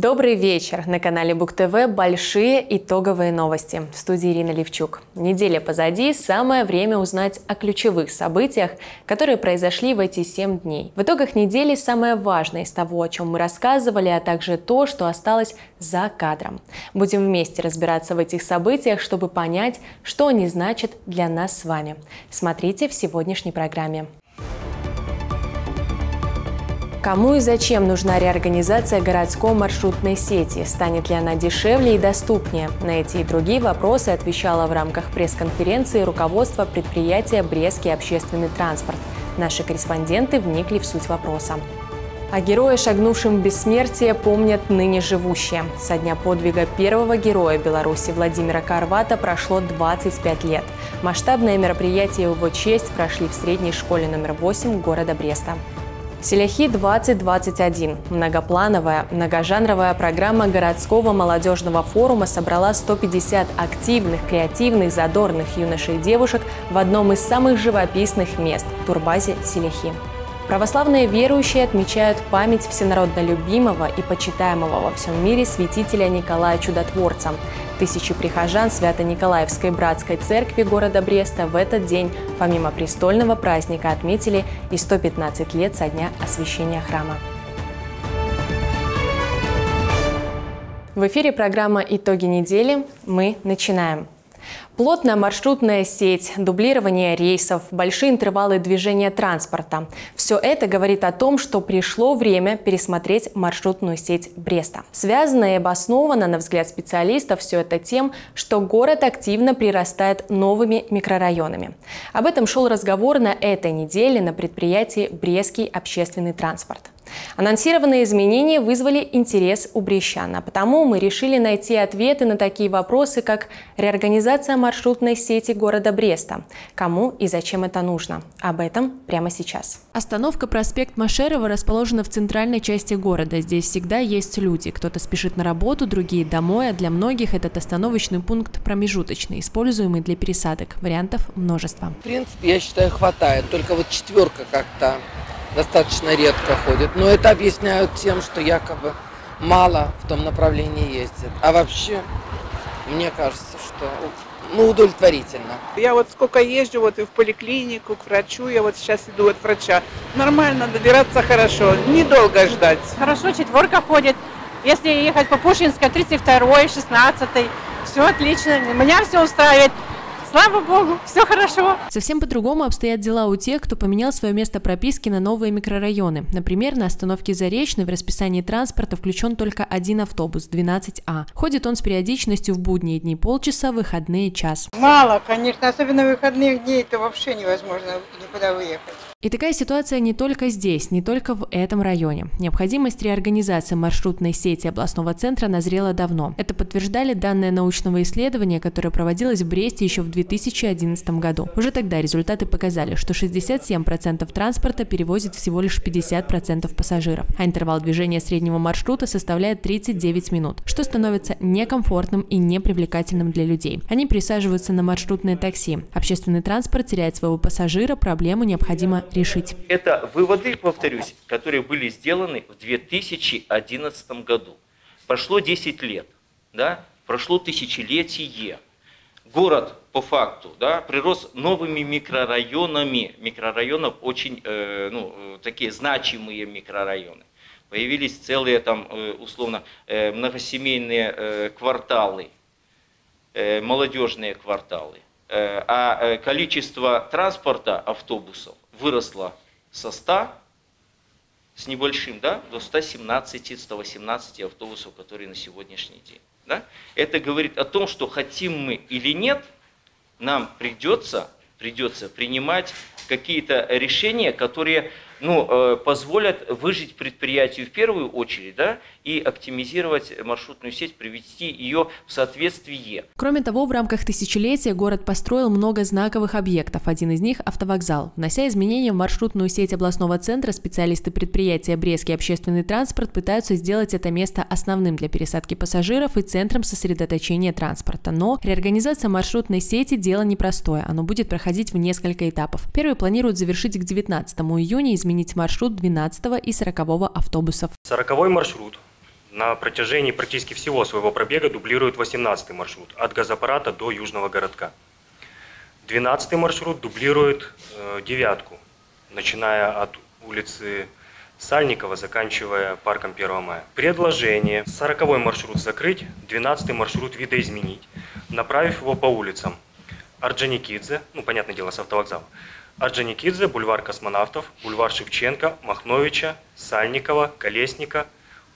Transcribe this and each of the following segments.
Добрый вечер. На канале Бук ТВ большие итоговые новости. В студии Ирина Левчук. Неделя позади, самое время узнать о ключевых событиях, которые произошли в эти семь дней. В итогах недели самое важное из того, о чем мы рассказывали, а также то, что осталось за кадром. Будем вместе разбираться в этих событиях, чтобы понять, что они значат для нас с вами. Смотрите в сегодняшней программе. Кому и зачем нужна реорганизация городской маршрутной сети? Станет ли она дешевле и доступнее? На эти и другие вопросы отвечала в рамках пресс-конференции руководство предприятия «Брестский общественный транспорт». Наши корреспонденты вникли в суть вопроса. О герое, шагнувшем в бессмертие, помнят ныне живущие. Со дня подвига первого героя Беларуси Владимира Карвата прошло 25 лет. Масштабное мероприятие его честь прошли в средней школе номер 8 города Бреста. Селяхи 2021. Многоплановая, многожанровая программа городского молодежного форума собрала 150 активных, креативных, задорных юношей и девушек в одном из самых живописных мест – турбазе Селяхи. Православные верующие отмечают память всенародно любимого и почитаемого во всем мире святителя Николая Чудотворца – Тысячи прихожан Свято-Николаевской братской церкви города Бреста в этот день помимо престольного праздника отметили и 115 лет со дня освящения храма. В эфире программа «Итоги недели». Мы начинаем. Плотная маршрутная сеть, дублирование рейсов, большие интервалы движения транспорта. Все это говорит о том, что пришло время пересмотреть маршрутную сеть Бреста. Связано и обосновано, на взгляд специалистов, все это тем, что город активно прирастает новыми микрорайонами. Об этом шел разговор на этой неделе на предприятии «Брестский общественный транспорт». Анонсированные изменения вызвали интерес у брещан, а потому мы решили найти ответы на такие вопросы, как реорганизация маршрутной сети города Бреста, кому и зачем это нужно. Об этом прямо сейчас. Остановка проспект Машерова расположена в центральной части города. Здесь всегда есть люди. Кто-то спешит на работу, другие домой, а для многих этот остановочный пункт промежуточный, используемый для пересадок. Вариантов множество. В принципе, я считаю, хватает. Только вот четверка как-то достаточно редко ходит. Но это объясняют тем, что якобы мало в том направлении ездит. А вообще, мне кажется, что ну, удовлетворительно. Я вот сколько езжу вот и в поликлинику, к врачу, я вот сейчас иду от врача. Нормально, добираться хорошо, недолго ждать. Хорошо, четверка ходит. Если ехать по Пушкинской, 32 16 все отлично. Меня все устраивает. Слава богу, все хорошо. Совсем по-другому обстоят дела у тех, кто поменял свое место прописки на новые микрорайоны. Например, на остановке Заречной в расписании транспорта включен только один автобус 12А. Ходит он с периодичностью в будние дни полчаса, выходные час. Мало, конечно, особенно выходных дней, это вообще невозможно никуда выехать. И такая ситуация не только здесь, не только в этом районе. Необходимость реорганизации маршрутной сети областного центра назрела давно. Это подтверждали данные научного исследования, которое проводилось в Бресте еще в 2011 году. Уже тогда результаты показали, что 67% транспорта перевозит всего лишь 50% пассажиров, а интервал движения среднего маршрута составляет 39 минут, что становится некомфортным и непривлекательным для людей. Они присаживаются на маршрутное такси. Общественный транспорт теряет своего пассажира, проблему необходимо решить. Это выводы, повторюсь, которые были сделаны в 2011 году. Прошло 10 лет, да? прошло тысячелетие. Город по факту да, прирос новыми микрорайонами. Микрорайонов очень э, ну, такие значимые микрорайоны. Появились целые там э, условно э, многосемейные э, кварталы, молодежные кварталы. А количество транспорта автобусов выросла со 100 с небольшим, да, до 117-118 автобусов, которые на сегодняшний день. Да? Это говорит о том, что хотим мы или нет, нам придется, придется принимать какие-то решения, которые ну, э, позволят выжить предприятию в первую очередь, да, и оптимизировать маршрутную сеть, привести ее в соответствие. Кроме того, в рамках тысячелетия город построил много знаковых объектов. Один из них – автовокзал. Внося изменения в маршрутную сеть областного центра, специалисты предприятия «Брестский общественный транспорт» пытаются сделать это место основным для пересадки пассажиров и центром сосредоточения транспорта. Но реорганизация маршрутной сети – дело непростое. Оно будет проходить в несколько этапов. Первый планируют завершить к 19 июня, изменить маршрут 12 и 40 автобусов. 40 маршрут на протяжении практически всего своего пробега дублирует 18 маршрут от газаппарата до Южного городка. 12 маршрут дублирует э, девятку, начиная от улицы Сальникова, заканчивая парком 1 мая. Предложение 40 маршрут закрыть, 12 маршрут видоизменить, направив его по улицам Орджоникидзе, ну, понятное дело, с автовокзала, Орджоникидзе, бульвар космонавтов, бульвар Шевченко, Махновича, Сальникова, Колесника,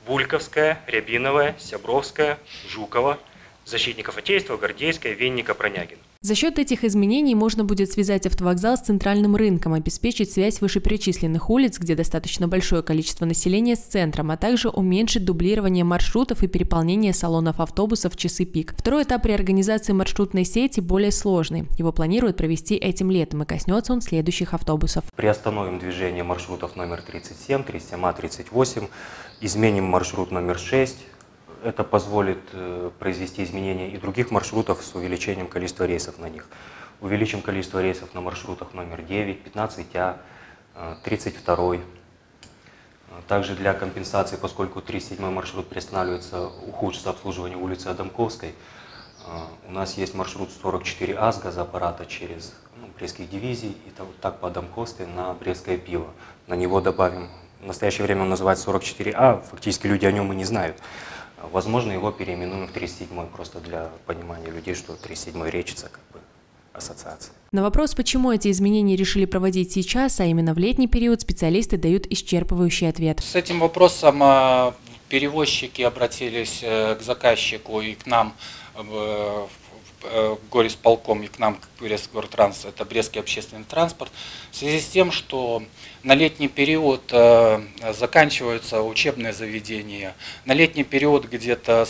Бульковская, Рябиновая, Сябровская, Жукова, Защитников Отечества, Гордейская, Венника, Пронягина. За счет этих изменений можно будет связать автовокзал с центральным рынком, обеспечить связь вышеперечисленных улиц, где достаточно большое количество населения с центром, а также уменьшить дублирование маршрутов и переполнение салонов автобусов в часы пик. Второй этап реорганизации маршрутной сети более сложный. Его планируют провести этим летом и коснется он следующих автобусов. Приостановим движение маршрутов номер 37, 37А, 38, изменим маршрут номер 6, это позволит э, произвести изменения и других маршрутов с увеличением количества рейсов на них. Увеличим количество рейсов на маршрутах номер 9, 15А, 32. Э, также для компенсации, поскольку 37 маршрут приостанавливается, ухудшится обслуживание улицы Адамковской, э, у нас есть маршрут 44А с газоаппарата через ну, Брестских дивизий и так по Адамковской на Брестское пиво. На него добавим, в настоящее время он называется 44А, фактически люди о нем и не знают. Возможно, его переименуем в 37-й, просто для понимания людей, что 37-й речится как бы ассоциация. На вопрос, почему эти изменения решили проводить сейчас, а именно в летний период, специалисты дают исчерпывающий ответ. С этим вопросом а, перевозчики обратились э, к заказчику и к нам в Э, горисполком и к нам, как Брестгортранс, это Брестский общественный транспорт, в связи с тем, что на летний период э, заканчиваются учебные заведения, на летний период где-то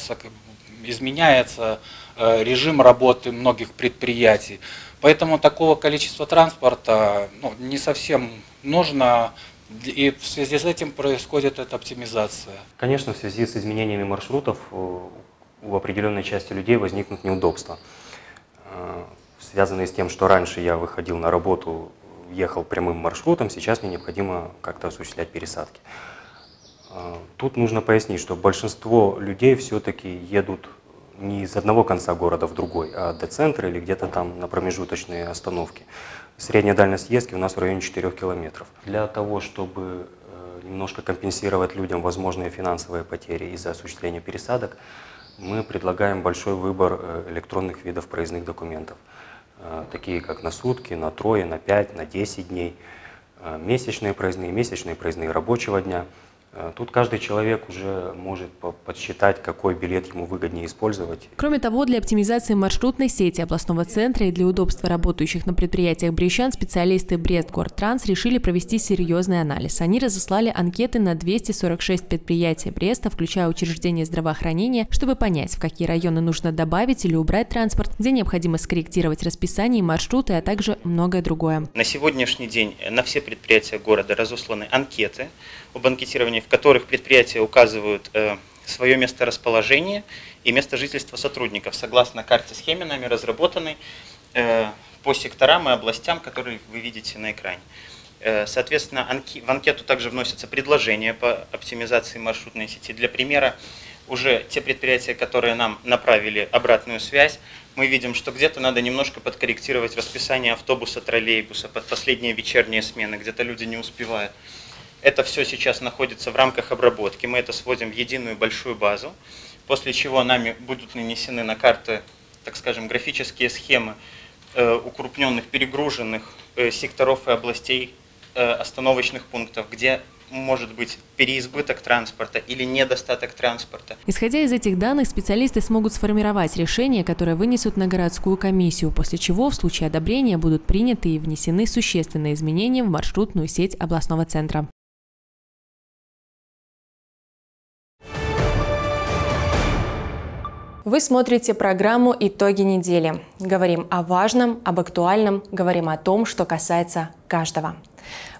изменяется э, режим работы многих предприятий. Поэтому такого количества транспорта ну, не совсем нужно, и в связи с этим происходит эта оптимизация. Конечно, в связи с изменениями маршрутов у определенной части людей возникнут неудобства. Э, связанные с тем, что раньше я выходил на работу, ехал прямым маршрутом, сейчас мне необходимо как-то осуществлять пересадки. Э, тут нужно пояснить, что большинство людей все-таки едут не из одного конца города в другой, а до центра или где-то там на промежуточные остановки. Средняя дальность ездки у нас в районе 4 километров. Для того, чтобы э, немножко компенсировать людям возможные финансовые потери из-за осуществления пересадок, мы предлагаем большой выбор э, электронных видов проездных документов, э, такие как на сутки, на трое, на пять, на 10 дней, э, месячные проездные, месячные проездные рабочего дня – тут каждый человек уже может подсчитать, какой билет ему выгоднее использовать. Кроме того, для оптимизации маршрутной сети областного центра и для удобства работающих на предприятиях брещан специалисты Брестгортранс решили провести серьезный анализ. Они разослали анкеты на 246 предприятий Бреста, включая учреждения здравоохранения, чтобы понять, в какие районы нужно добавить или убрать транспорт, где необходимо скорректировать расписание и маршруты, а также многое другое. На сегодняшний день на все предприятия города разосланы анкеты об анкетировании в которых предприятия указывают э, свое место расположения и место жительства сотрудников согласно карте схеме нами разработанной э, по секторам и областям, которые вы видите на экране. Э, соответственно, в анкету также вносятся предложения по оптимизации маршрутной сети. Для примера, уже те предприятия, которые нам направили обратную связь, мы видим, что где-то надо немножко подкорректировать расписание автобуса, троллейбуса под последние вечерние смены, где-то люди не успевают. Это все сейчас находится в рамках обработки. Мы это сводим в единую большую базу, после чего нами будут нанесены на карты, так скажем, графические схемы э, укрупненных, перегруженных э, секторов и областей э, остановочных пунктов, где может быть переизбыток транспорта или недостаток транспорта. Исходя из этих данных, специалисты смогут сформировать решение, которое вынесут на городскую комиссию, после чего в случае одобрения будут приняты и внесены существенные изменения в маршрутную сеть областного центра. Вы смотрите программу «Итоги недели». Говорим о важном, об актуальном, говорим о том, что касается каждого.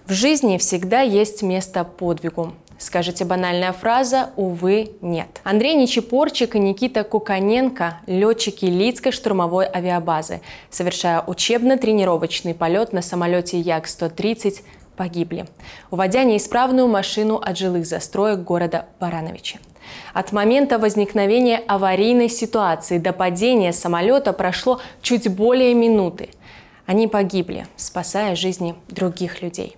В жизни всегда есть место подвигу. Скажите банальная фраза «Увы, нет». Андрей Нечепорчик и Никита Куканенко – летчики Лицкой штурмовой авиабазы, совершая учебно-тренировочный полет на самолете Як-130 погибли, уводя неисправную машину от жилых застроек города Барановичи. От момента возникновения аварийной ситуации до падения самолета прошло чуть более минуты. Они погибли, спасая жизни других людей.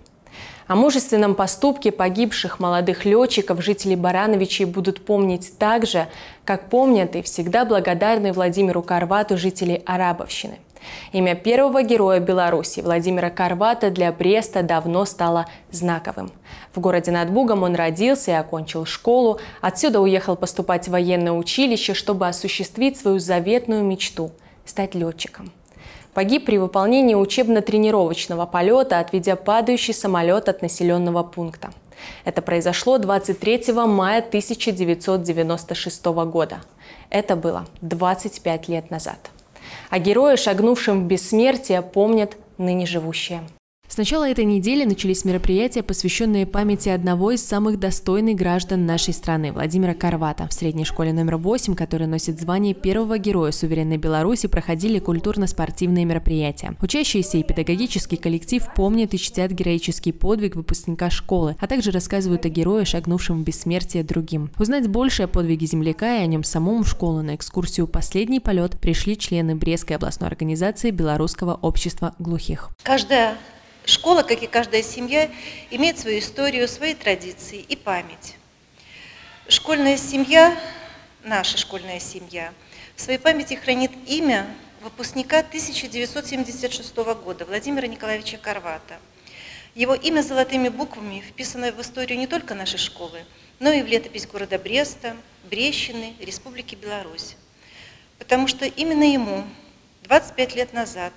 О мужественном поступке погибших молодых летчиков жители Барановичей будут помнить так же, как помнят и всегда благодарны Владимиру Карвату жители Арабовщины. Имя первого героя Беларуси Владимира Карвата для Бреста давно стало знаковым. В городе над Бугом он родился и окончил школу. Отсюда уехал поступать в военное училище, чтобы осуществить свою заветную мечту – стать летчиком. Погиб при выполнении учебно-тренировочного полета, отведя падающий самолет от населенного пункта. Это произошло 23 мая 1996 года. Это было 25 лет назад. О герое, шагнувшем в бессмертие, помнят ныне живущие. С начала этой недели начались мероприятия, посвященные памяти одного из самых достойных граждан нашей страны – Владимира Карвата. В средней школе номер 8, которая носит звание первого героя суверенной Беларуси, проходили культурно-спортивные мероприятия. Учащиеся и педагогический коллектив помнят и чтят героический подвиг выпускника школы, а также рассказывают о герое, шагнувшем в бессмертие другим. Узнать больше о подвиге земляка и о нем самом в школу на экскурсию «Последний полет» пришли члены Брестской областной организации Белорусского общества глухих. Каждая Школа, как и каждая семья, имеет свою историю, свои традиции и память. Школьная семья, наша школьная семья, в своей памяти хранит имя выпускника 1976 года Владимира Николаевича Карвата. Его имя золотыми буквами вписано в историю не только нашей школы, но и в летопись города Бреста, Брещины, Республики Беларусь. Потому что именно ему 25 лет назад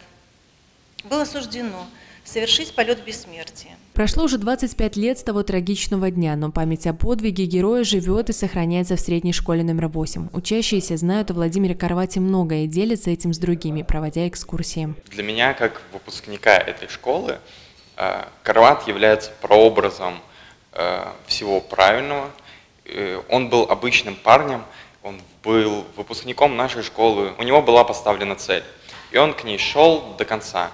было суждено – совершить полет в бессмертие. Прошло уже 25 лет с того трагичного дня, но память о подвиге героя живет и сохраняется в средней школе номер 8. Учащиеся знают о Владимире Карвате многое и делятся этим с другими, проводя экскурсии. Для меня, как выпускника этой школы, э, Карват является прообразом э, всего правильного. Он был обычным парнем, он был выпускником нашей школы, у него была поставлена цель, и он к ней шел до конца.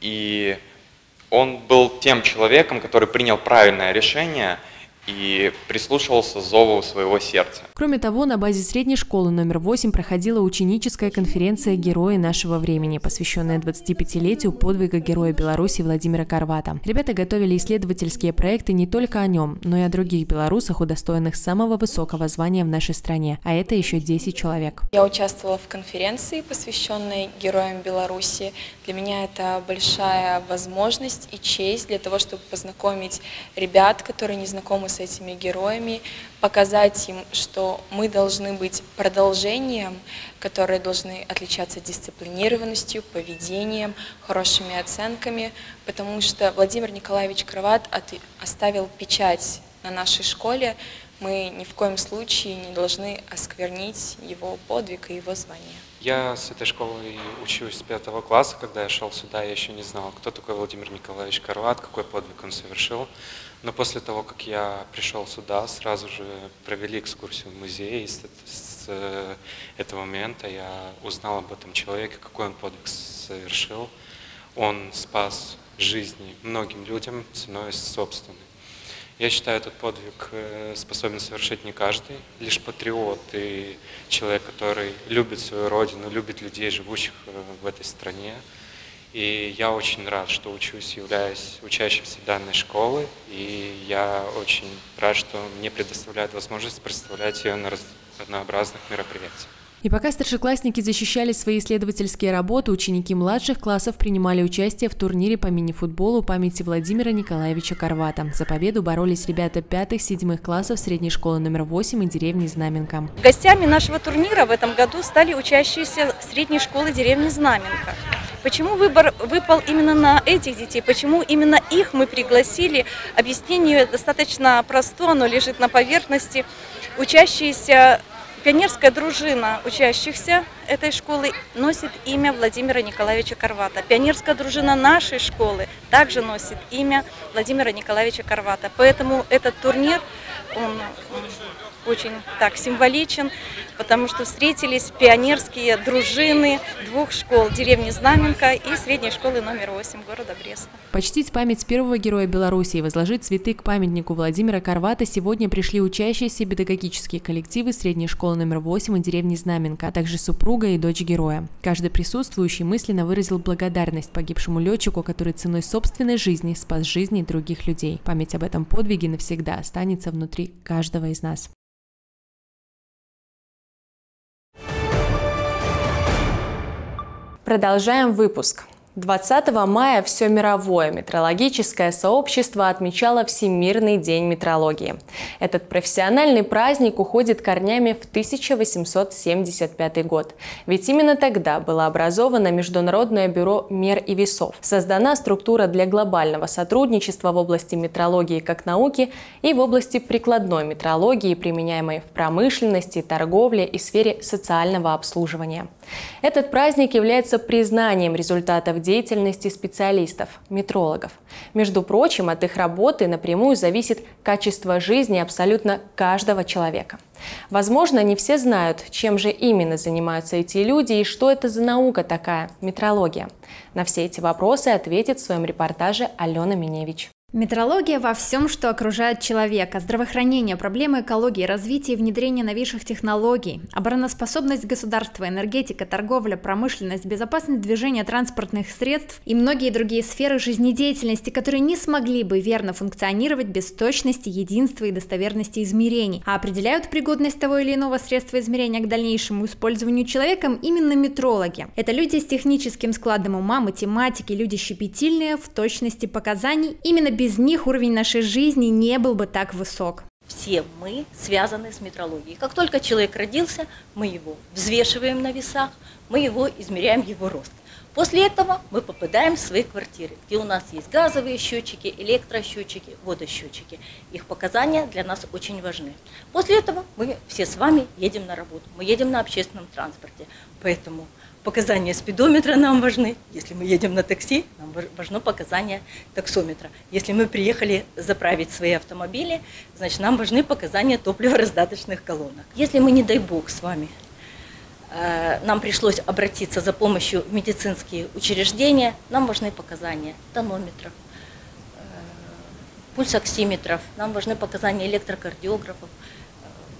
И он был тем человеком, который принял правильное решение и прислушивался зову своего сердца. Кроме того, на базе средней школы номер 8 проходила ученическая конференция «Герои нашего времени», посвященная 25-летию подвига героя Беларуси Владимира Карвата. Ребята готовили исследовательские проекты не только о нем, но и о других белорусах, удостоенных самого высокого звания в нашей стране, а это еще 10 человек. Я участвовала в конференции, посвященной героям Беларуси. Для меня это большая возможность и честь для того, чтобы познакомить ребят, которые не знакомы с с этими героями, показать им, что мы должны быть продолжением, которые должны отличаться дисциплинированностью, поведением, хорошими оценками, потому что Владимир Николаевич Кроват оставил печать на нашей школе, мы ни в коем случае не должны осквернить его подвиг и его звание. Я с этой школы учусь с пятого класса. Когда я шел сюда, я еще не знал, кто такой Владимир Николаевич Карват, какой подвиг он совершил. Но после того, как я пришел сюда, сразу же провели экскурсию в музей. И с, с э, этого момента я узнал об этом человеке, какой он подвиг совершил. Он спас жизни многим людям ценой собственной. Я считаю, этот подвиг э, способен совершить не каждый, лишь патриот и человек, который любит свою родину, любит людей, живущих э, в этой стране. И я очень рад, что учусь, являюсь учащимся данной школы, и я очень рад, что мне предоставляют возможность представлять ее на разнообразных мероприятиях. И пока старшеклассники защищали свои исследовательские работы, ученики младших классов принимали участие в турнире по мини-футболу памяти Владимира Николаевича Карвата. За победу боролись ребята пятых-седьмых классов средней школы номер 8 и деревни Знаменка. Гостями нашего турнира в этом году стали учащиеся средней школы деревни Знаменка. Почему выбор выпал именно на этих детей? Почему именно их мы пригласили? Объяснение достаточно простое, оно лежит на поверхности. Учащиеся Пионерская дружина учащихся этой школы носит имя Владимира Николаевича Карвата. Пионерская дружина нашей школы также носит имя Владимира Николаевича Карвата. Поэтому этот турнир, он очень так символичен. Потому что встретились пионерские дружины двух школ, деревни Знаменка и средней школы номер 8 города Бреста. Почтить память первого героя Беларуси и возложить цветы к памятнику Владимира Карвата сегодня пришли учащиеся педагогические коллективы средней школы номер 8 и деревни Знаменка, а также супруга и дочь героя. Каждый присутствующий мысленно выразил благодарность погибшему летчику, который ценой собственной жизни спас жизни других людей. Память об этом подвиге навсегда останется внутри каждого из нас. Продолжаем выпуск. 20 мая все мировое метрологическое сообщество отмечало Всемирный день метрологии. Этот профессиональный праздник уходит корнями в 1875 год. Ведь именно тогда было образовано Международное бюро мер и весов. Создана структура для глобального сотрудничества в области метрологии как науки и в области прикладной метрологии, применяемой в промышленности, торговле и сфере социального обслуживания. Этот праздник является признанием результатов деятельности специалистов, метрологов. Между прочим, от их работы напрямую зависит качество жизни абсолютно каждого человека. Возможно, не все знают, чем же именно занимаются эти люди и что это за наука такая – метрология. На все эти вопросы ответит в своем репортаже Алена Миневич. Метрология во всем, что окружает человека. Здравоохранение, проблемы экологии, развитие и внедрение новейших технологий, обороноспособность государства, энергетика, торговля, промышленность, безопасность движения транспортных средств и многие другие сферы жизнедеятельности, которые не смогли бы верно функционировать без точности, единства и достоверности измерений, а определяют пригодность того или иного средства измерения к дальнейшему использованию человеком именно метрологи. Это люди с техническим складом ума, математики, люди щепетильные в точности показаний. Именно без них уровень нашей жизни не был бы так высок. Все мы связаны с метрологией. Как только человек родился, мы его взвешиваем на весах, мы его измеряем его рост. После этого мы попадаем в свои квартиры, где у нас есть газовые счетчики, электросчетчики, водосчетчики. Их показания для нас очень важны. После этого мы все с вами едем на работу, мы едем на общественном транспорте. Поэтому показания спидометра нам важны. Если мы едем на такси, нам важно показания таксометра. Если мы приехали заправить свои автомобили, значит, нам важны показания топлива-раздаточных колонок. Если мы, не дай бог, с вами э, нам пришлось обратиться за помощью в медицинские учреждения, нам важны показания тонометров, э, пульсоксиметров, нам важны показания электрокардиографов,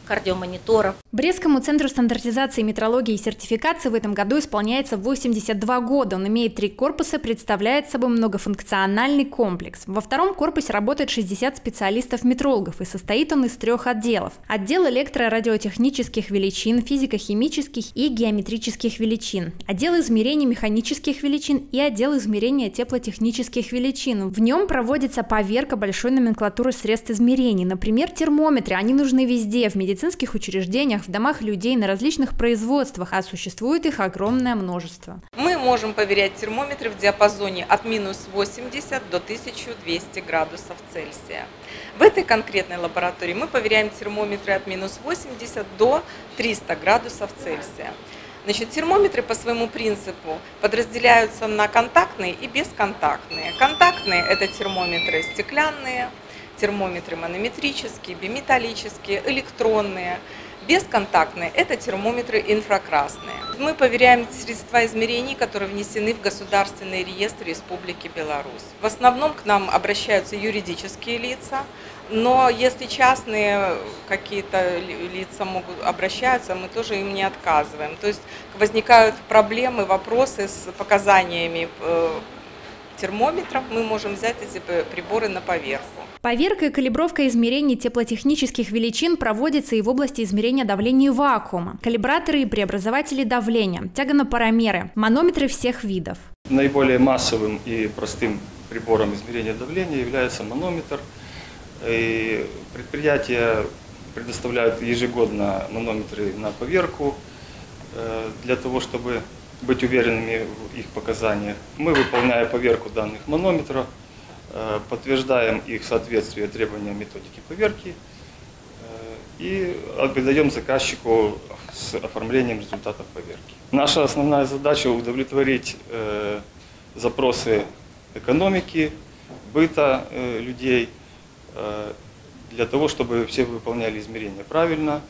кардиомониторов. Брестскому центру стандартизации метрологии и сертификации в этом году исполняется 82 года. Он имеет три корпуса, представляет собой многофункциональный комплекс. Во втором корпусе работает 60 специалистов-метрологов и состоит он из трех отделов. Отдел электрорадиотехнических величин, физико-химических и геометрических величин. Отдел измерений механических величин и отдел измерения теплотехнических величин. В нем проводится поверка большой номенклатуры средств измерений. Например, термометры. Они нужны везде, в медицине медицинских учреждениях, в домах людей, на различных производствах, а существует их огромное множество. Мы можем поверять термометры в диапазоне от минус 80 до 1200 градусов Цельсия. В этой конкретной лаборатории мы проверяем термометры от минус 80 до 300 градусов Цельсия. Значит, термометры по своему принципу подразделяются на контактные и бесконтактные. Контактные – это термометры стеклянные, термометры манометрические, биметаллические, электронные. Бесконтактные – это термометры инфракрасные. Мы проверяем средства измерений, которые внесены в Государственный реестр Республики Беларусь. В основном к нам обращаются юридические лица, но если частные какие-то лица могут обращаться, мы тоже им не отказываем. То есть возникают проблемы, вопросы с показаниями э, термометров, мы можем взять эти приборы на поверку. Поверка и калибровка измерений теплотехнических величин проводится и в области измерения давления вакуума. Калибраторы и преобразователи давления, тягонопаромеры, манометры всех видов. Наиболее массовым и простым прибором измерения давления является манометр. И предприятия предоставляют ежегодно манометры на поверку э, для того, чтобы быть уверенными в их показаниях. Мы, выполняя поверку данных манометров, Э, подтверждаем их соответствие требованиям методики поверки э, и передаем заказчику с оформлением результатов поверки. Наша основная задача удовлетворить э, запросы экономики, быта людей, для того, чтобы все выполняли измерения правильно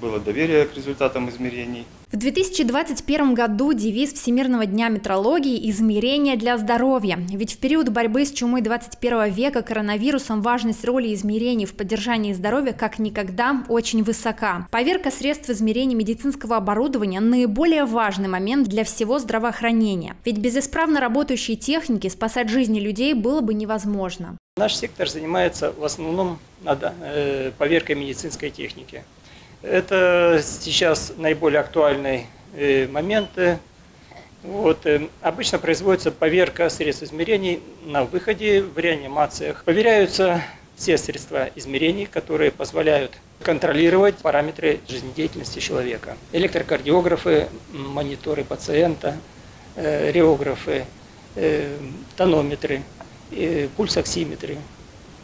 было доверие к результатам измерений. В 2021 году девиз Всемирного дня метрологии «Измерения для здоровья». Ведь в период борьбы с чумой 21 века коронавирусом важность роли измерений в поддержании здоровья как никогда очень высока. Поверка средств измерения медицинского оборудования – наиболее важный момент для всего здравоохранения. Ведь без исправно работающей техники спасать жизни людей было бы невозможно. Наш сектор занимается в основном э, поверкой медицинской техники. Это сейчас наиболее актуальные э, моменты. Вот, э, обычно производится поверка средств измерений на выходе в реанимациях. Проверяются все средства измерений, которые позволяют контролировать параметры жизнедеятельности человека. Электрокардиографы, мониторы пациента, э, реографы, тонометры, пульсоксиметры.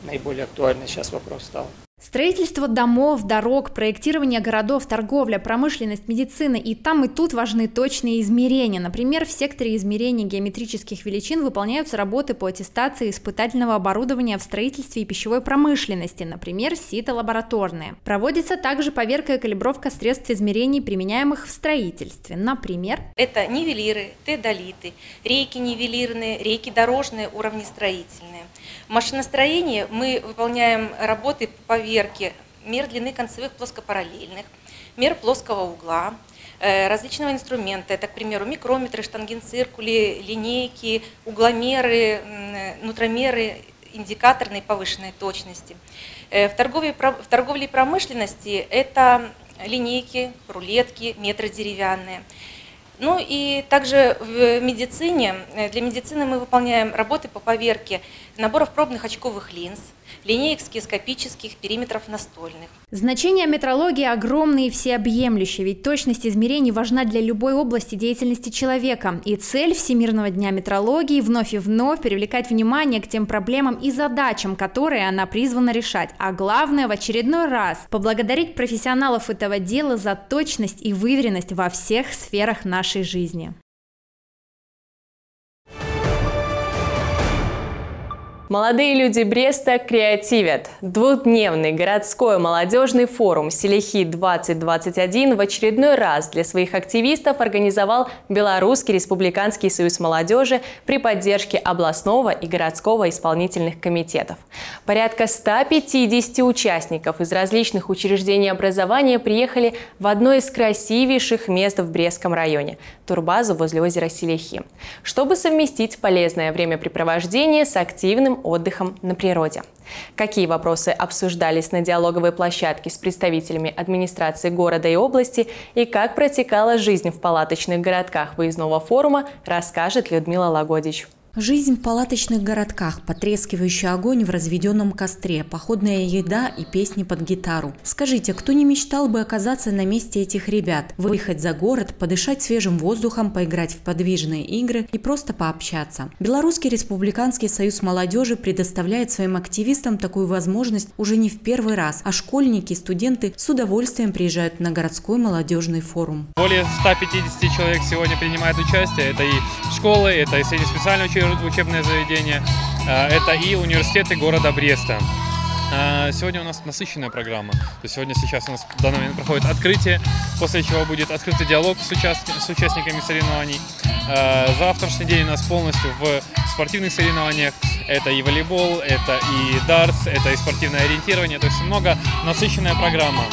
Наиболее актуальный сейчас вопрос стал. Строительство домов, дорог, проектирование городов, торговля, промышленность, медицина и там и тут важны точные измерения. Например, в секторе измерения геометрических величин выполняются работы по аттестации испытательного оборудования в строительстве и пищевой промышленности, например, сито-лабораторные. Проводится также поверка и калибровка средств измерений, применяемых в строительстве. Например, это нивелиры, тедолиты, рейки нивелирные, рейки дорожные, уровни строительные. В машиностроении мы выполняем работы по поверки мер длины концевых плоскопараллельных, мер плоского угла, э, различного инструмента, это, к примеру, микрометры, штангенциркули, линейки, угломеры, нутромеры, индикаторной повышенной точности. Э, в торговле, в торговле и промышленности это линейки, рулетки, метры деревянные. Ну и также в медицине, э, для медицины мы выполняем работы по поверке наборов пробных очковых линз, линеек скископических, периметров настольных. Значение метрологии огромное и всеобъемлющее, ведь точность измерений важна для любой области деятельности человека. И цель Всемирного дня метрологии вновь и вновь привлекать внимание к тем проблемам и задачам, которые она призвана решать. А главное, в очередной раз поблагодарить профессионалов этого дела за точность и выверенность во всех сферах нашей жизни. Молодые люди Бреста креативят. Двухдневный городской молодежный форум «Селихи-2021» в очередной раз для своих активистов организовал Белорусский республиканский союз молодежи при поддержке областного и городского исполнительных комитетов. Порядка 150 участников из различных учреждений образования приехали в одно из красивейших мест в Брестском районе – турбазу возле озера Селихи, чтобы совместить полезное времяпрепровождение с активным спокойным отдыхом на природе. Какие вопросы обсуждались на диалоговой площадке с представителями администрации города и области и как протекала жизнь в палаточных городках выездного форума, расскажет Людмила Лагодич. Жизнь в палаточных городках, потрескивающий огонь в разведенном костре, походная еда и песни под гитару. Скажите, кто не мечтал бы оказаться на месте этих ребят, выехать за город, подышать свежим воздухом, поиграть в подвижные игры и просто пообщаться? Белорусский республиканский союз молодежи предоставляет своим активистам такую возможность уже не в первый раз, а школьники студенты с удовольствием приезжают на городской молодежный форум. Более 150 человек сегодня принимают участие. Это и школы, это и среднеспециальные учебные учебное заведение, а, это и университеты города Бреста. А, сегодня у нас насыщенная программа. То есть сегодня сейчас у нас в данный момент проходит открытие, после чего будет открытый диалог с, участ... с участниками соревнований. А, завтрашний день у нас полностью в спортивных соревнованиях. Это и волейбол, это и дартс, это и спортивное ориентирование. То есть много насыщенная программа.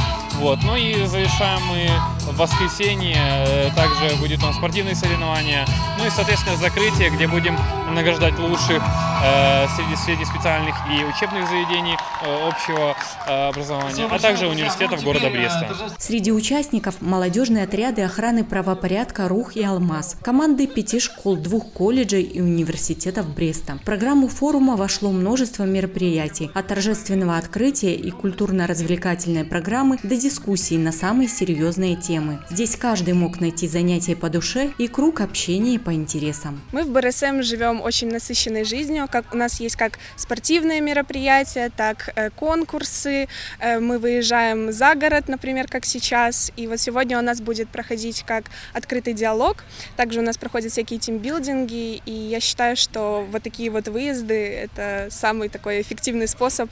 Вот. Ну и завершаем мы в воскресенье. Также будет нас спортивные соревнования. Ну и, соответственно, закрытие, где будем награждать лучших э, среди, среди специальных и учебных заведений э, общего э, образования, а также университетов города Бреста. Среди участников молодежные отряды охраны правопорядка «Рух» и «Алмаз», команды пяти школ, двух колледжей и университетов Бреста. В программу форума вошло множество мероприятий, от торжественного открытия и культурно-развлекательной программы до дискуссий на самые серьезные темы. Здесь каждый мог найти занятия по душе и круг общения по интересам. Мы в БРСМ живем очень насыщенной жизнью. Как, у нас есть как спортивные мероприятия, так э, конкурсы. Э, мы выезжаем за город, например, как сейчас. И вот сегодня у нас будет проходить как открытый диалог. Также у нас проходят всякие тимбилдинги. И я считаю, что вот такие вот выезды – это самый такой эффективный способ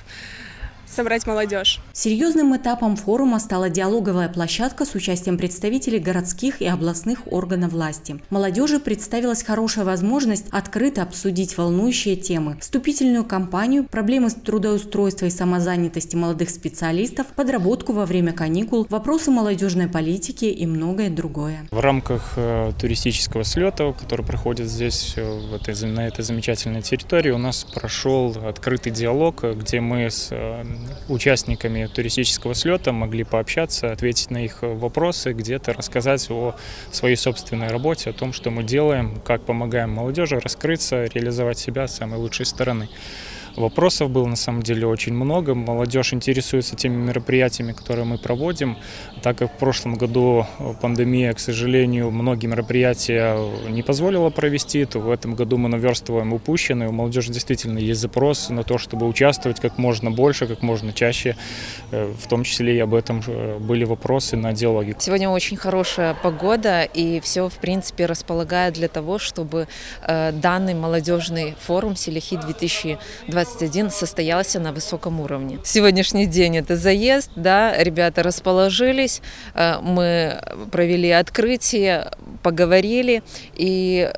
собрать молодежь. Серьезным этапом форума стала диалоговая площадка с участием представителей городских и областных органов власти. Молодежи представилась хорошая возможность открыто обсудить волнующие темы, вступительную кампанию, проблемы трудоустройства и самозанятости молодых специалистов, подработку во время каникул, вопросы молодежной политики и многое другое. В рамках э, туристического слета, который проходит здесь, э, в этой, на этой замечательной территории, у нас прошел открытый диалог, где мы с э, участниками туристического слета могли пообщаться, ответить на их вопросы, где-то рассказать о своей собственной работе, о том, что мы делаем, как помогаем молодежи раскрыться, реализовать себя с самой лучшей стороны. Вопросов было на самом деле очень много. Молодежь интересуется теми мероприятиями, которые мы проводим. Так как в прошлом году пандемия, к сожалению, многие мероприятия не позволила провести, то в этом году мы наверстываем упущенное. У молодежи действительно есть запрос на то, чтобы участвовать как можно больше, как можно чаще. Э, в том числе и об этом были вопросы на диалоге. Сегодня очень хорошая погода и все, в принципе, располагает для того, чтобы э, данный молодежный форум Селихи 2020 21 состоялся на высоком уровне. Сегодняшний день это заезд, да, ребята расположились, э, мы провели открытие, поговорили и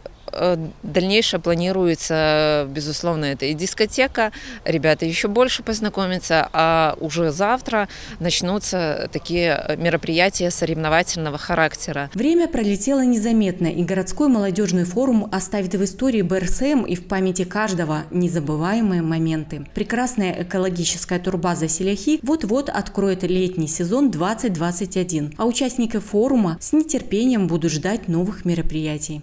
дальнейшее планируется, безусловно, это и дискотека. Ребята еще больше познакомятся, а уже завтра начнутся такие мероприятия соревновательного характера. Время пролетело незаметно, и городской молодежный форум оставит в истории БРСМ и в памяти каждого незабываемые моменты. Прекрасная экологическая турбаза Селяхи вот-вот откроет летний сезон 2021, а участники форума с нетерпением будут ждать новых мероприятий.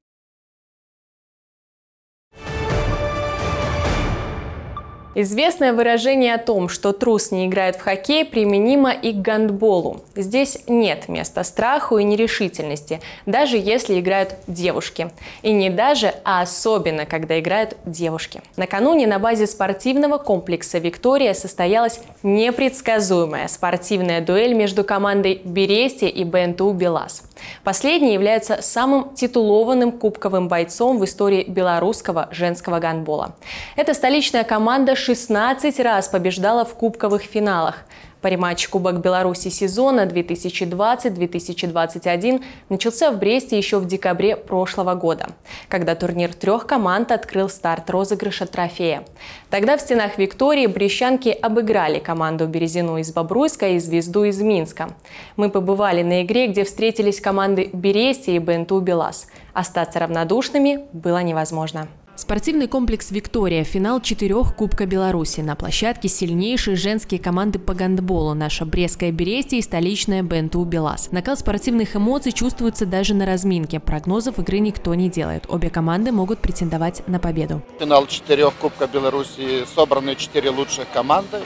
Известное выражение о том, что трус не играет в хоккей, применимо и к гандболу. Здесь нет места страху и нерешительности, даже если играют девушки. И не даже, а особенно, когда играют девушки. Накануне на базе спортивного комплекса «Виктория» состоялась непредсказуемая спортивная дуэль между командой Берести и БНТУ «Белаз». Последний является самым титулованным кубковым бойцом в истории белорусского женского гандбола. Это столичная команда 16 раз побеждала в кубковых финалах. Париматч Кубок Беларуси сезона 2020-2021 начался в Бресте еще в декабре прошлого года, когда турнир трех команд открыл старт розыгрыша трофея. Тогда в стенах Виктории брещанки обыграли команду Березину из Бобруйска и Звезду из Минска. Мы побывали на игре, где встретились команды Берести и БНТУ Белас. Остаться равнодушными было невозможно. Спортивный комплекс «Виктория» – финал четырех Кубка Беларуси. На площадке сильнейшие женские команды по гандболу – наша Брестская Берестия и столичная БНТУ «Белаз». Накал спортивных эмоций чувствуется даже на разминке. Прогнозов игры никто не делает. Обе команды могут претендовать на победу. Финал четырех Кубка Беларуси собраны четыре лучших команды.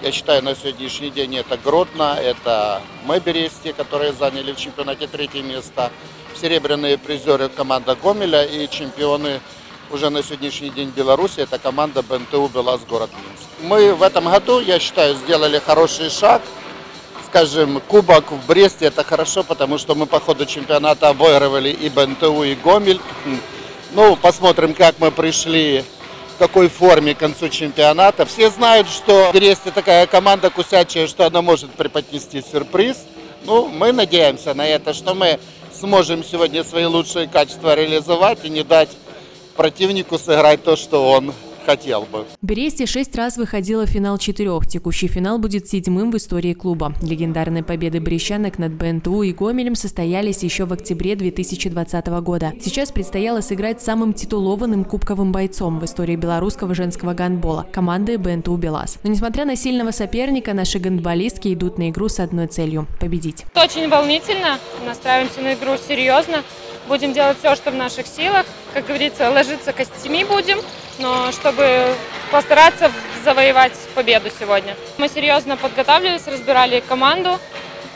Я считаю, на сегодняшний день это Гродно, это мы Берестия, которые заняли в чемпионате третье место, серебряные призеры команда Гомеля и чемпионы уже на сегодняшний день Беларуси, это команда БНТУ «Белаз» город Минск. Мы в этом году, я считаю, сделали хороший шаг. Скажем, кубок в Бресте это хорошо, потому что мы по ходу чемпионата обыгрывали и БНТУ, и Гомель. Ну, посмотрим, как мы пришли, в какой форме к концу чемпионата. Все знают, что Бресте такая команда кусячая, что она может преподнести сюрприз. Ну, мы надеемся на это, что мы сможем сегодня свои лучшие качества реализовать и не дать противнику сыграть то, что он хотел бы. Бересте шесть раз выходила в финал четырех. Текущий финал будет седьмым в истории клуба. Легендарные победы брещанок над БНТУ и Гомелем состоялись еще в октябре 2020 года. Сейчас предстояло сыграть самым титулованным кубковым бойцом в истории белорусского женского гандбола – команды БНТУ «Белаз». Но несмотря на сильного соперника, наши гандболистки идут на игру с одной целью – победить. Очень волнительно, настраиваемся на игру серьезно. Будем делать все, что в наших силах. Как говорится, ложиться костями будем, но чтобы постараться завоевать победу сегодня. Мы серьезно подготавливались, разбирали команду.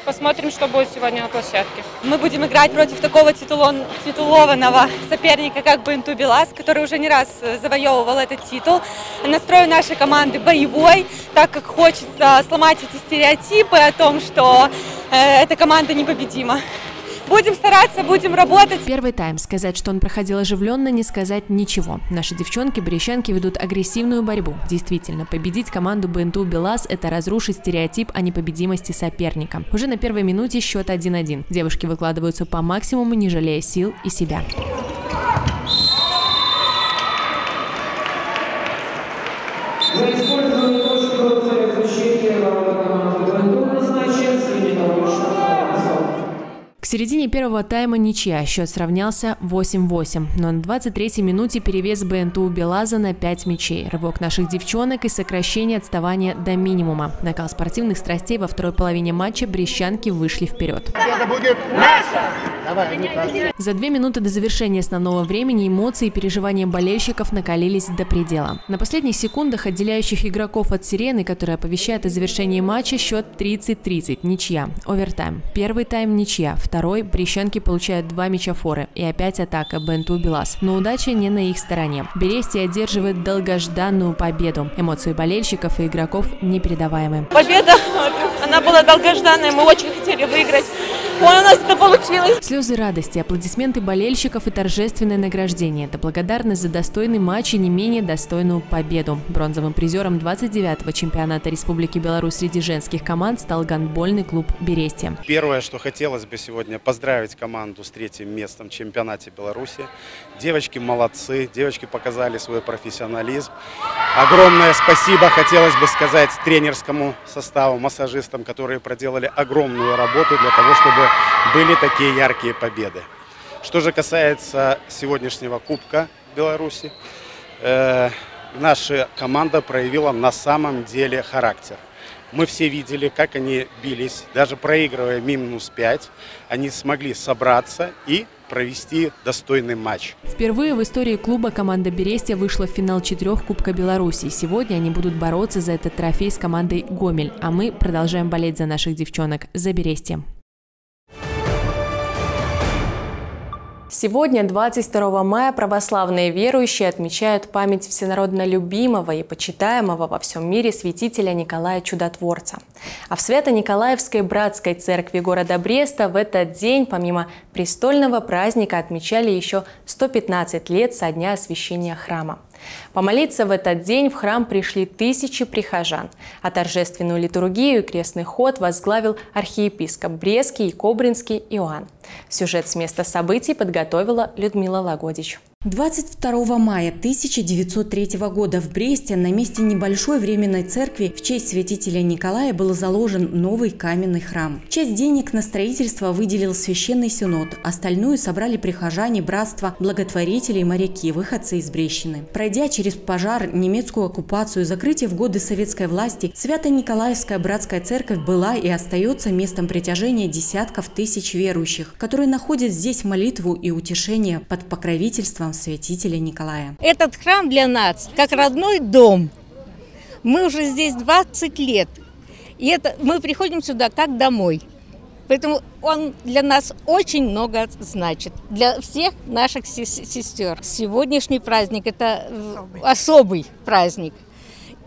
Посмотрим, что будет сегодня на площадке. Мы будем играть против такого титулон, титулованного соперника, как Бенту Белас, который уже не раз э, завоевывал этот титул. Настрой нашей команды боевой, так как хочется сломать эти стереотипы о том, что э, эта команда непобедима. Будем стараться, будем работать. Первый тайм. Сказать, что он проходил оживленно, не сказать ничего. Наши девчонки, берещанки ведут агрессивную борьбу. Действительно, победить команду БНТУ «БелАЗ» – это разрушить стереотип о непобедимости соперника. Уже на первой минуте счет 1-1. Девушки выкладываются по максимуму, не жалея сил и себя. Середине первого тайма ничья, счет сравнялся 8-8, но на 23-й минуте перевес БНТУ Белаза на 5 мячей, рывок наших девчонок и сокращение отставания до минимума. Накал спортивных страстей во второй половине матча брещанки вышли вперед. Это будет наша! За две минуты до завершения основного времени эмоции и переживания болельщиков накалились до предела. На последних секундах, отделяющих игроков от сирены, которая оповещает о завершении матча, счет 30-30, ничья, овертайм. Первый тайм ничья, второй брещанки получают два мяча форы и опять атака Бенту Белас. Но удача не на их стороне. Берестия одерживает долгожданную победу. Эмоции болельщиков и игроков непередаваемы. Победа, она была долгожданная, мы очень хотели выиграть. Ой, у нас это получилось. Слезы радости, аплодисменты болельщиков и торжественное награждение – это благодарность за достойный матч и не менее достойную победу. Бронзовым призером 29-го чемпионата Республики Беларусь среди женских команд стал гандбольный клуб «Берестия». Первое, что хотелось бы сегодня поздравить команду с третьим местом в чемпионате Беларуси. Девочки молодцы, девочки показали свой профессионализм. Огромное спасибо хотелось бы сказать тренерскому составу, массажистам, которые проделали огромную работу для того, чтобы были такие яркие победы. Что же касается сегодняшнего Кубка Беларуси, э, наша команда проявила на самом деле характер. Мы все видели, как они бились, даже проигрывая минус 5, они смогли собраться и провести достойный матч. Впервые в истории клуба команда Берестия вышла в финал четырех Кубка Беларуси. Сегодня они будут бороться за этот трофей с командой Гомель, а мы продолжаем болеть за наших девчонок, за Берестия. Сегодня, 22 мая, православные верующие отмечают память всенародно любимого и почитаемого во всем мире святителя Николая Чудотворца. А в Свято-Николаевской братской церкви города Бреста в этот день, помимо престольного праздника, отмечали еще 115 лет со дня освящения храма. Помолиться в этот день в храм пришли тысячи прихожан, а торжественную литургию и крестный ход возглавил архиепископ Брестский и Кобринский Иоанн. Сюжет с места событий подготовила Людмила Лагодич. 22 мая 1903 года в Бресте на месте небольшой временной церкви в честь святителя Николая был заложен новый каменный храм. Часть денег на строительство выделил Священный Синод, остальную собрали прихожане братства, и моряки, выходцы из Брещины. Пройдя через пожар, немецкую оккупацию, закрытие в годы советской власти, Свято-Николаевская братская церковь была и остается местом притяжения десятков тысяч верующих, которые находят здесь молитву и утешение под покровительством святителя Николая. Этот храм для нас как родной дом. Мы уже здесь 20 лет. И это, мы приходим сюда как домой. Поэтому он для нас очень много значит. Для всех наших сестер. Сегодняшний праздник – это особый праздник.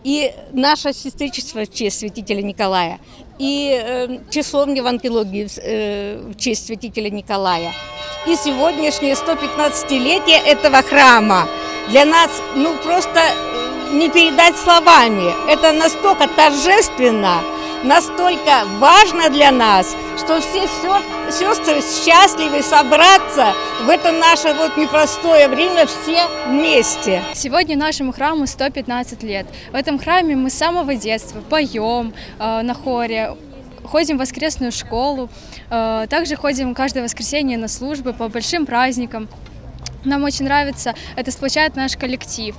И наше сестричество в честь святителя Николая, и э, часовня в антилогии э, в честь святителя Николая – и сегодняшнее 115-летие этого храма для нас ну просто э, не передать словами. Это настолько торжественно, настолько важно для нас, что все сестры счастливы собраться в это наше вот непростое время все вместе. Сегодня нашему храму 115 лет. В этом храме мы с самого детства поем э, на хоре, ходим в воскресную школу, э, также ходим каждое воскресенье на службы по большим праздникам. Нам очень нравится, это сплочает наш коллектив.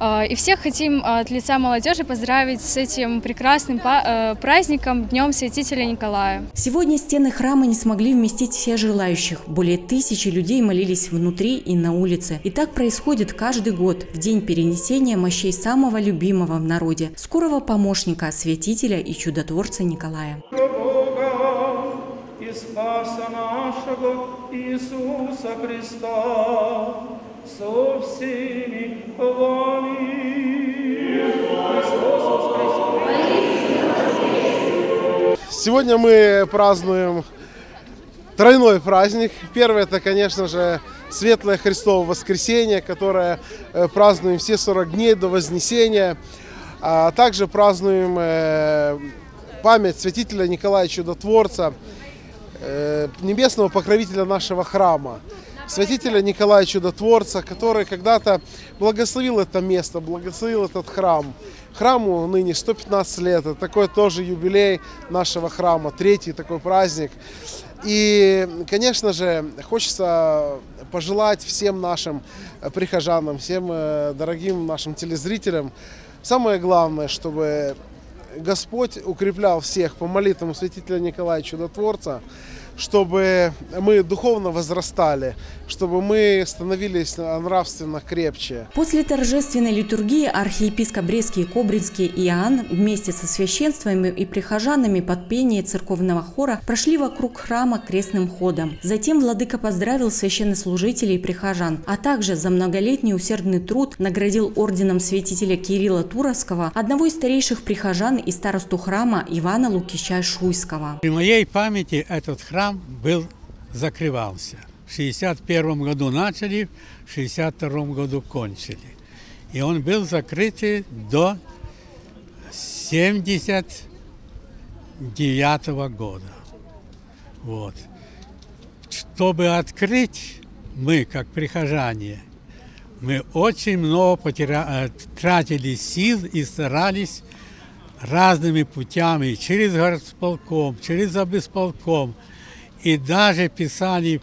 Э, и всех хотим от лица молодежи поздравить с этим прекрасным э, праздником, Днем Святителя Николая. Сегодня стены храма не смогли вместить всех желающих. Более тысячи людей молились внутри и на улице. И так происходит каждый год, в день перенесения мощей самого любимого в народе, скорого помощника, святителя и чудотворца Николая. Спаса нашего Иисуса Христа со всеми вами. Сегодня мы празднуем тройной праздник. Первый это, конечно же, Светлое Христово воскресенье, которое э, празднуем все 40 дней до Вознесения. А также празднуем э, память святителя Николая Чудотворца, небесного покровителя нашего храма святителя Николая Чудотворца, который когда-то благословил это место, благословил этот храм. Храму ныне 115 лет, это такой тоже юбилей нашего храма, третий такой праздник. И, конечно же, хочется пожелать всем нашим прихожанам, всем э, дорогим нашим телезрителям, самое главное, чтобы Господь укреплял всех по молитвам святителя Николая Чудотворца, чтобы мы духовно возрастали, чтобы мы становились нравственно крепче. После торжественной литургии архиепископ Брестский и Кобринский Иоанн вместе со священствами и прихожанами под пение церковного хора прошли вокруг храма крестным ходом. Затем владыка поздравил священнослужителей и прихожан, а также за многолетний усердный труд наградил орденом святителя Кирилла Туровского одного из старейших прихожан и старосту храма Ивана Лукича Шуйского. При моей памяти этот храм храм был, закрывался. В 61 году начали, в 62 году кончили. И он был закрыт до 79 года. Вот. Чтобы открыть, мы, как прихожане, мы очень много потира... Э, тратили сил и старались разными путями, через горосполком, через обесполком, и даже писали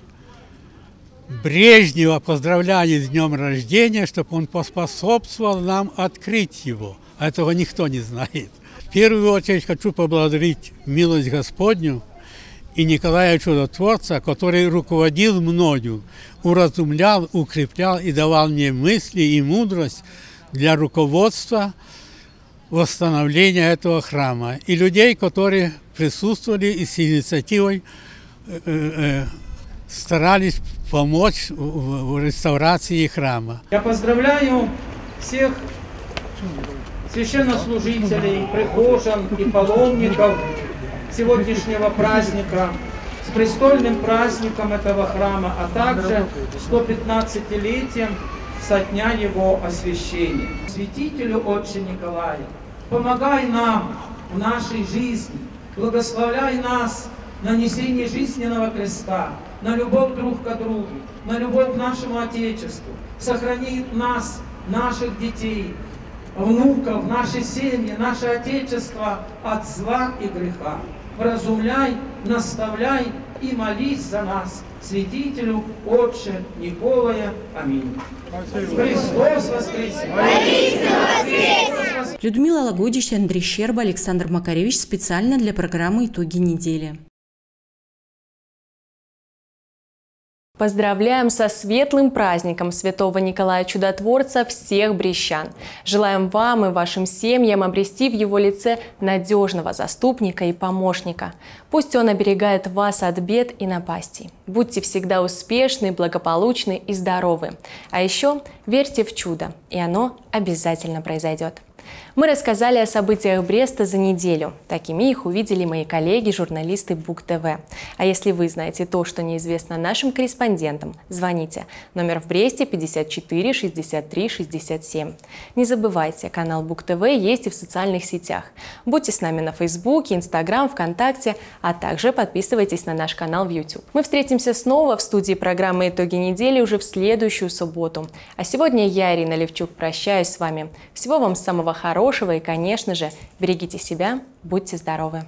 Брежнева поздравляли с днем рождения, чтобы он поспособствовал нам открыть его. Этого никто не знает. В первую очередь хочу поблагодарить милость Господню и Николая Чудотворца, который руководил мною, уразумлял, укреплял и давал мне мысли и мудрость для руководства восстановления этого храма. И людей, которые присутствовали и с инициативой старались помочь в реставрации храма. Я поздравляю всех священнослужителей, прихожан и паломников сегодняшнего праздника с престольным праздником этого храма, а также 115-летием со дня его освящения. Святителю Отче Николая, помогай нам в нашей жизни, благословляй нас на несение жизненного креста, на любовь друг к другу, на любовь к нашему Отечеству. Сохрани нас, наших детей, внуков, наши семьи, наше Отечество от зла и греха. Вразумляй, наставляй и молись за нас, святителю Отче Николая. Аминь. Христос воскресе! Людмила Лагодич, Андрей Щерба, Александр Макаревич специально для программы «Итоги недели». Поздравляем со светлым праздником Святого Николая Чудотворца всех брещан. Желаем вам и вашим семьям обрести в его лице надежного заступника и помощника. Пусть он оберегает вас от бед и напастей. Будьте всегда успешны, благополучны и здоровы. А еще верьте в чудо, и оно обязательно произойдет. Мы рассказали о событиях Бреста за неделю. Такими их увидели мои коллеги, журналисты Бук ТВ. А если вы знаете то, что неизвестно нашим корреспондентам, звоните. Номер в Бресте 54 63 67. Не забывайте, канал Бук ТВ есть и в социальных сетях. Будьте с нами на Фейсбуке, Инстаграм, ВКонтакте, а также подписывайтесь на наш канал в YouTube. Мы встретимся снова в студии программы «Итоги недели» уже в следующую субботу. А сегодня я, Ирина Левчук, прощаюсь с вами. Всего вам самого хорошего и, конечно же, берегите себя, будьте здоровы!